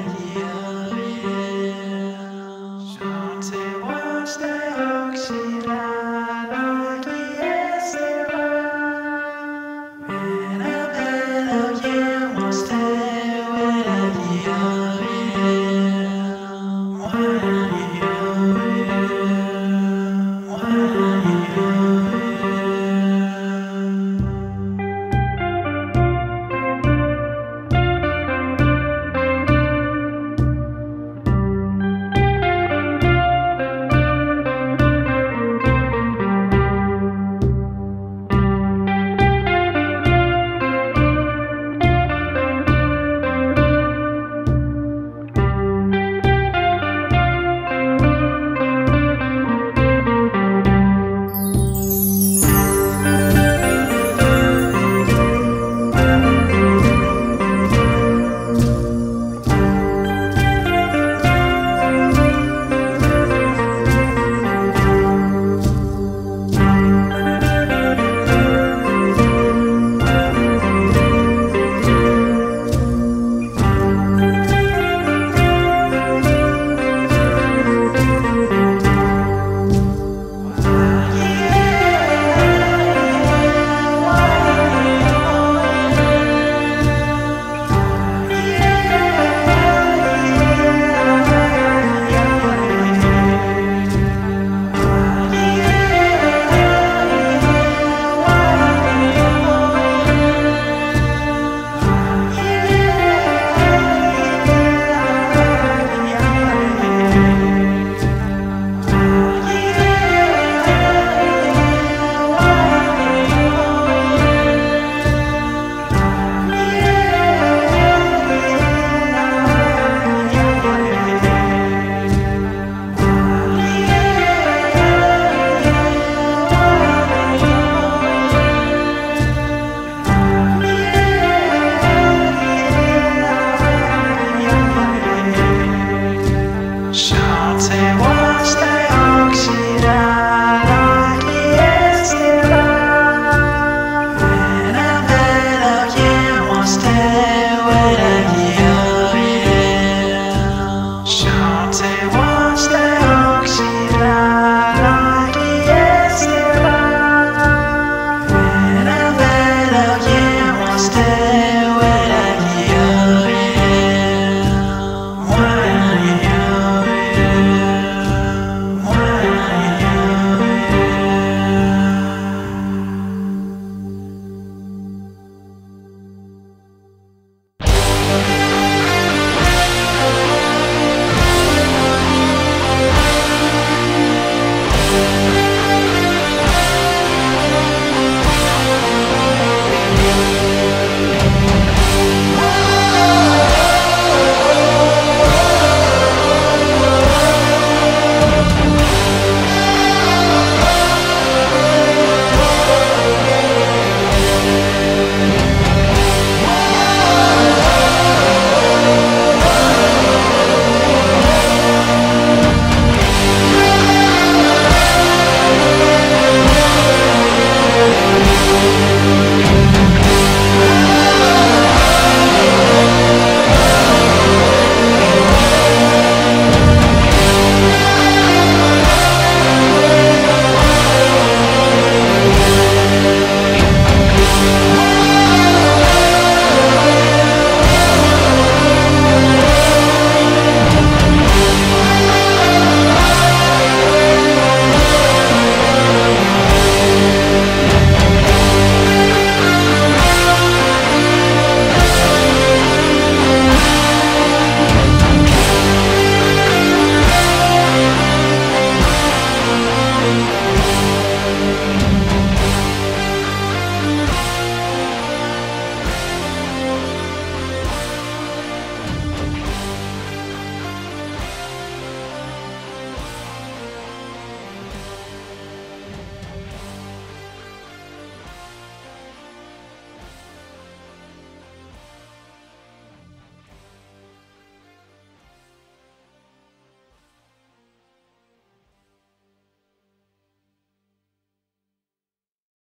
here.